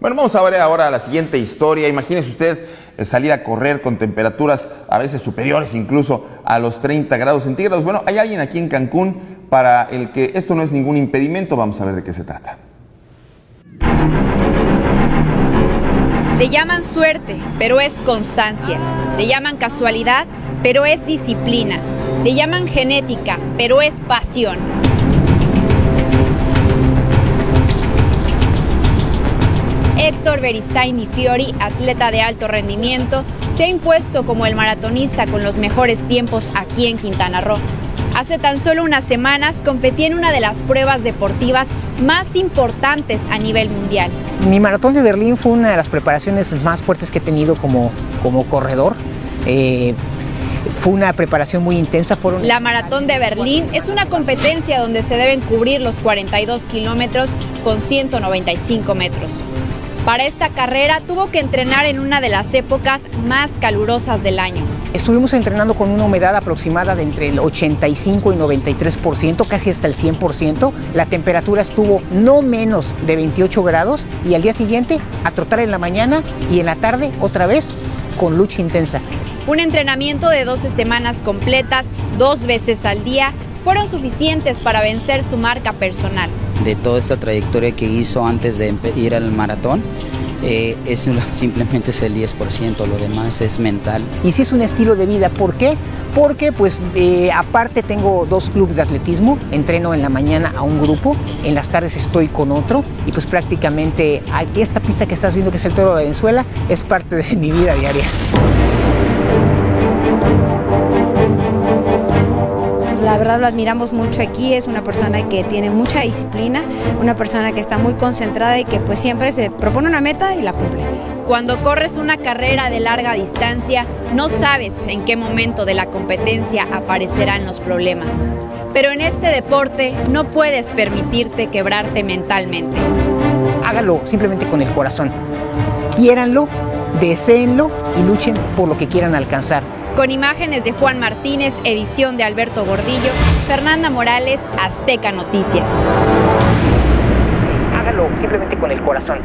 Bueno, vamos a ver ahora la siguiente historia. Imagínese usted eh, salir a correr con temperaturas a veces superiores incluso a los 30 grados centígrados. Bueno, hay alguien aquí en Cancún para el que esto no es ningún impedimento. Vamos a ver de qué se trata. Le llaman suerte, pero es constancia. Le llaman casualidad, pero es disciplina. Le llaman genética, pero es pasión. Héctor Beristain Fiori, atleta de alto rendimiento, se ha impuesto como el maratonista con los mejores tiempos aquí en Quintana Roo. Hace tan solo unas semanas competí en una de las pruebas deportivas más importantes a nivel mundial. Mi maratón de Berlín fue una de las preparaciones más fuertes que he tenido como, como corredor. Eh, fue una preparación muy intensa. Fueron... La maratón de Berlín es una competencia donde se deben cubrir los 42 kilómetros con 195 metros. Para esta carrera tuvo que entrenar en una de las épocas más calurosas del año. Estuvimos entrenando con una humedad aproximada de entre el 85 y 93%, casi hasta el 100%. La temperatura estuvo no menos de 28 grados y al día siguiente a trotar en la mañana y en la tarde otra vez con lucha intensa. Un entrenamiento de 12 semanas completas, dos veces al día, fueron suficientes para vencer su marca personal. De toda esta trayectoria que hizo antes de ir al maratón, eh, es, simplemente es el 10%, lo demás es mental. Y si es un estilo de vida, ¿por qué? Porque pues eh, aparte tengo dos clubes de atletismo, entreno en la mañana a un grupo, en las tardes estoy con otro y pues prácticamente esta pista que estás viendo que es el Toro de Venezuela es parte de mi vida diaria. La verdad lo admiramos mucho aquí, es una persona que tiene mucha disciplina, una persona que está muy concentrada y que pues siempre se propone una meta y la cumple. Cuando corres una carrera de larga distancia, no sabes en qué momento de la competencia aparecerán los problemas. Pero en este deporte no puedes permitirte quebrarte mentalmente. Hágalo simplemente con el corazón. Quiéranlo, deseenlo y luchen por lo que quieran alcanzar. Con imágenes de Juan Martínez, edición de Alberto Gordillo, Fernanda Morales, Azteca Noticias. Hágalo simplemente con el corazón.